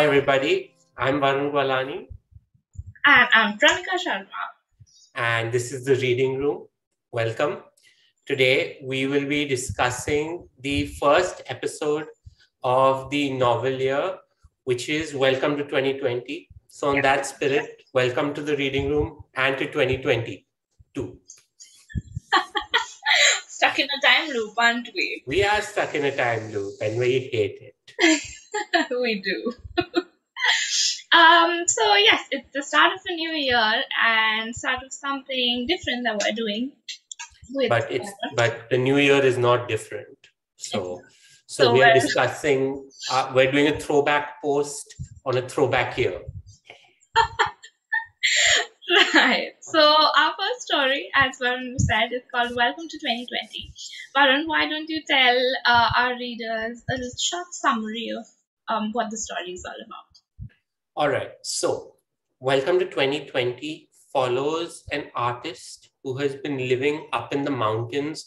Hi, everybody. I'm Varun Gwalani. And I'm Pranika Sharma. And this is the Reading Room. Welcome. Today, we will be discussing the first episode of the novel year, which is Welcome to 2020. So, on that spirit, welcome to the Reading Room and to 2022. stuck in a time loop, aren't we? We are stuck in a time loop and we hate it. we do. Um, so yes, it's the start of a new year and start of something different that we're doing. but it's but the new year is not different. So so, so we are discussing. Uh, we're doing a throwback post on a throwback year. right. So our first story, as Varun said, is called "Welcome to 2020." Varun, why don't you tell uh, our readers a short summary of um, what the story is all about? All right. So, "Welcome to 2020" follows an artist who has been living up in the mountains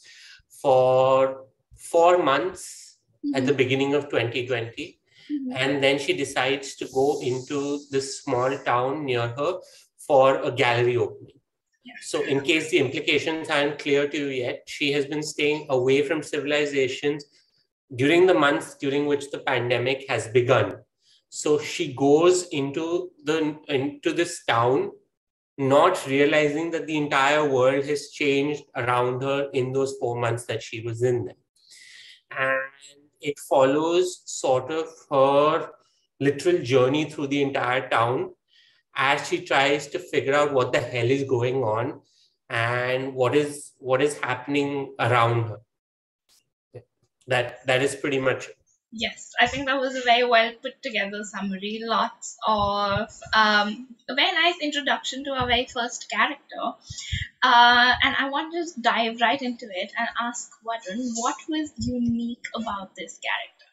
for four months mm-hmm. at the beginning of 2020. Mm-hmm. And then she decides to go into this small town near her for a gallery opening. So, in case the implications aren't clear to you yet, she has been staying away from civilizations during the months during which the pandemic has begun. So she goes into the into this town, not realizing that the entire world has changed around her in those four months that she was in there. And it follows sort of her literal journey through the entire town as she tries to figure out what the hell is going on and what is what is happening around her that that is pretty much yes i think that was a very well put together summary. Lots of um, a very nice introduction to our very first character. Uh, and i want to just dive right into it and ask Varun, what was unique about this character?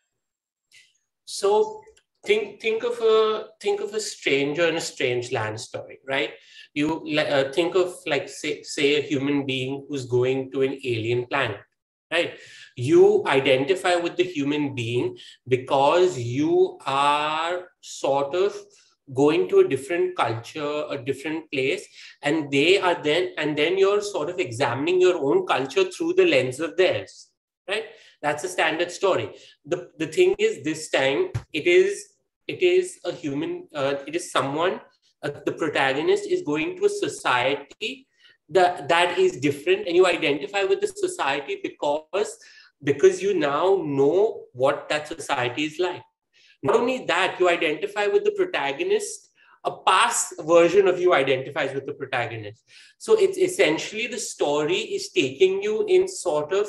So think think of a think of a stranger in a strange land story right? You uh, think of like say, say a human being who's going to an alien planet right you identify with the human being because you are sort of going to a different culture a different place and they are then and then you're sort of examining your own culture through the lens of theirs right? That's a standard story. The the thing is this time it is it is a human uh, it is someone uh, the protagonist is going to a society that that is different and you identify with the society because because you now know what that society is like not only that you identify with the protagonist a past version of you identifies with the protagonist so it's essentially the story is taking you in sort of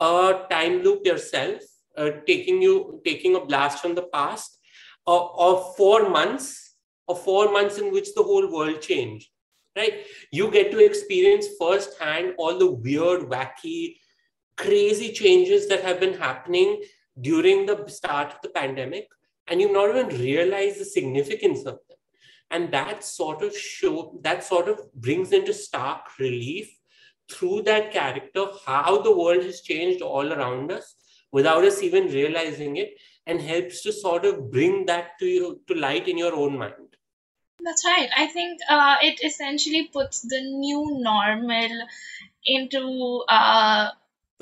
a time loop yourself uh, taking you taking a blast from the past of, of four months, of four months in which the whole world changed, right? You get to experience firsthand all the weird, wacky, crazy changes that have been happening during the start of the pandemic, and you've not even realized the significance of them. And that sort of show that sort of brings into stark relief through that character how the world has changed all around us without us even realizing it and helps to sort of bring that to you to light in your own mind that's right i think uh, it essentially puts the new normal into uh,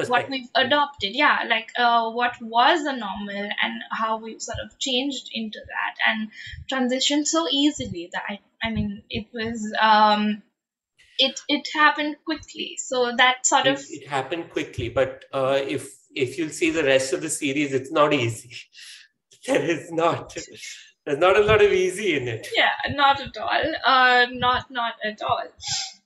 what we've adopted yeah like uh, what was a normal and how we've sort of changed into that and transitioned so easily that i, I mean it was um, it it happened quickly so that sort it, of it happened quickly but uh, if if you'll see the rest of the series, it's not easy. there is not. There's not a lot of easy in it. Yeah, not at all. Uh, not not at all.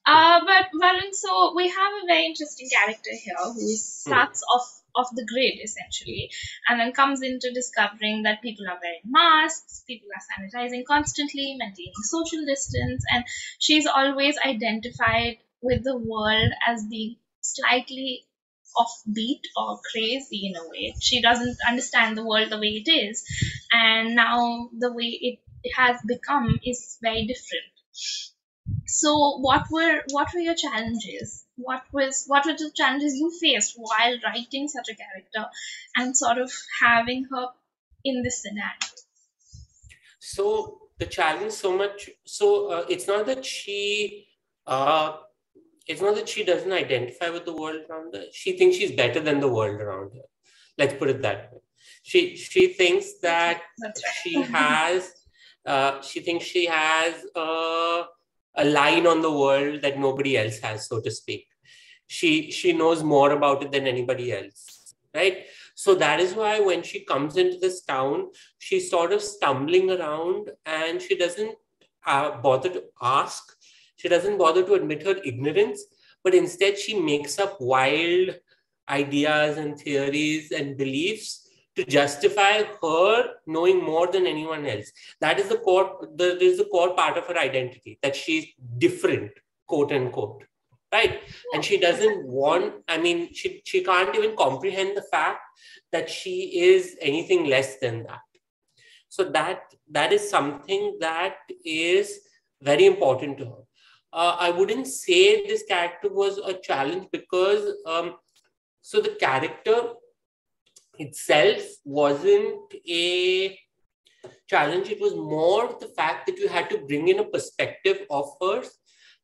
Uh, but Varun, so we have a very interesting character here who starts hmm. off off the grid essentially, and then comes into discovering that people are wearing masks, people are sanitizing constantly, maintaining social distance, and she's always identified with the world as being slightly offbeat or crazy in a way. She doesn't understand the world the way it is, and now the way it has become is very different. So, what were what were your challenges? What was what were the challenges you faced while writing such a character and sort of having her in this scenario? So the challenge so much. So uh, it's not that she. Uh, it's not that she doesn't identify with the world around her. She thinks she's better than the world around her. Let's put it that way. She she thinks that Right. she has. Uh, she thinks she has a, a line on the world that nobody else has, so to speak. She she knows more about it than anybody else, right? So that is why when she comes into this town, she's sort of stumbling around and she doesn't uh, bother to ask. She doesn't bother to admit her ignorance, but instead she makes up wild ideas and theories and beliefs to justify her knowing more than anyone else. That is the core, the, is the core part of her identity, that she's different, quote unquote. Right. And she doesn't want, I mean, she, she can't even comprehend the fact that she is anything less than that. So that that is something that is very important to her. Uh, I wouldn't say this character was a challenge because um, so the character itself wasn't a challenge. It was more the fact that you had to bring in a perspective of hers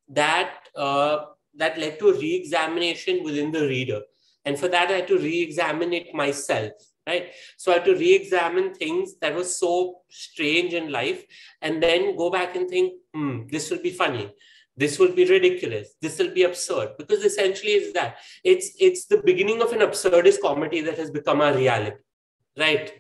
that uh, that led to a re-examination within the reader. And for that, I had to re-examine it myself, right? So I had to re-examine things that were so strange in life, and then go back and think, hmm, this will be funny this will be ridiculous. This will be absurd. Because essentially it's that. It's it's the beginning of an absurdist comedy that has become a reality. Right?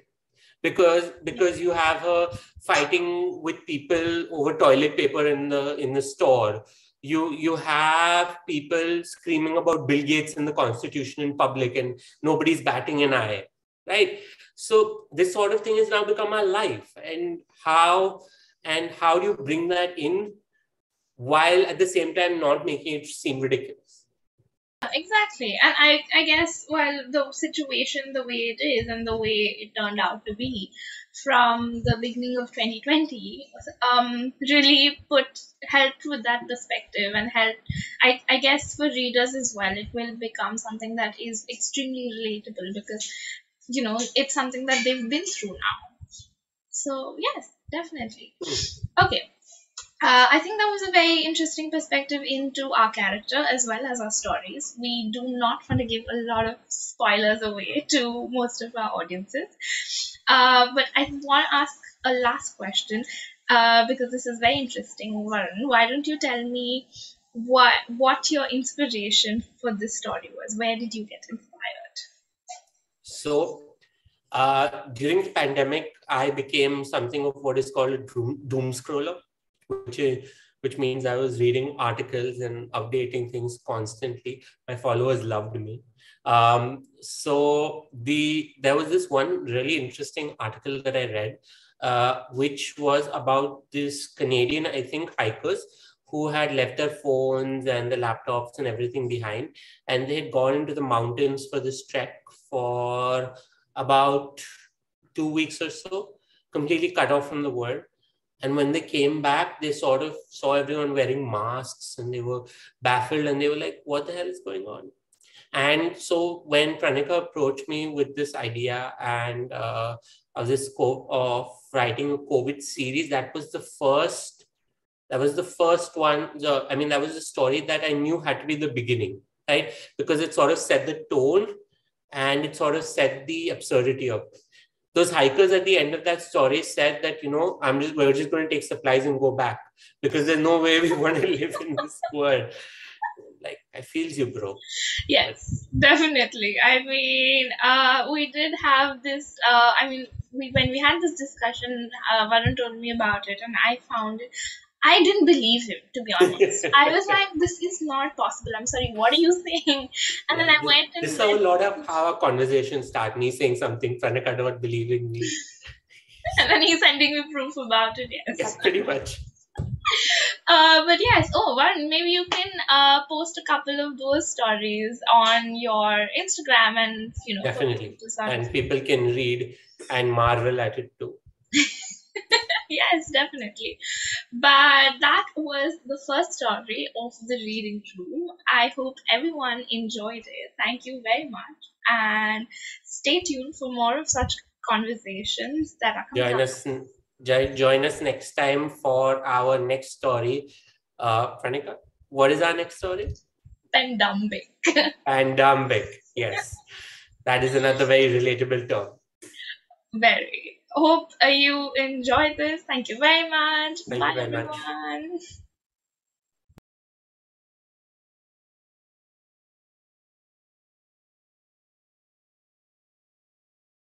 Because because you have her fighting with people over toilet paper in the in the store. You you have people screaming about bill gates and the constitution in public and nobody's batting an eye. Right? So this sort of thing has now become our life. And how and how do you bring that in while at the same time not making it seem ridiculous. Exactly. And I, I guess, well, the situation, the way it is, and the way it turned out to be from the beginning of 2020, um, really put helped with that perspective and helped, I, I guess, for readers as well. It will become something that is extremely relatable because, you know, it's something that they've been through now. So, yes, definitely. Okay. Uh, I think that was a very interesting perspective into our character as well as our stories. We do not want to give a lot of spoilers away to most of our audiences. Uh, but I want to ask a last question uh, because this is very interesting. Why don't you tell me what what your inspiration for this story was? Where did you get inspired? So, uh, during the pandemic, I became something of what is called a doom, doom scroller which is, which means I was reading articles and updating things constantly. My followers loved me. Um, so the there was this one really interesting article that I read, uh, which was about this Canadian, I think, hikers who had left their phones and the laptops and everything behind, and they had gone into the mountains for this trek for about two weeks or so, completely cut off from the world and when they came back, they sort of saw everyone wearing masks and they were baffled and they were like, what the hell is going on? And so when Pranika approached me with this idea and uh, of this scope of writing a COVID series, that was the first, that was the first one. The, I mean, that was a story that I knew had to be the beginning, right? Because it sort of set the tone and it sort of set the absurdity of it those hikers at the end of that story said that you know i'm just we're just going to take supplies and go back because there's no way we want to live in this world. Like i feel you bro. Yes definitely. I mean uh, we did have this uh, i mean we, when we had this discussion uh, varun told me about it and i found it I didn't believe him, to be honest. I was like, this is not possible. I'm sorry, what are you saying? And yeah, then I went and. This is how a lot of our conversations start. Me saying something, Pranika not believing me. and then he's sending me proof about it, yes. Yes, pretty much. Uh, but yes, oh, well, maybe you can uh, post a couple of those stories on your Instagram and, you know, definitely. And people can read and marvel at it too. yes, definitely. But that was the first story of the reading room. I hope everyone enjoyed it. Thank you very much. And stay tuned for more of such conversations that are coming Join up. us, join us next time for our next story. Uh, Pranika, what is our next story? Pandemic. Pandemic. Yes, that is another very relatable term. Very. Hope uh, you enjoyed this. Thank you very much. Thank Bye, you very everyone. much.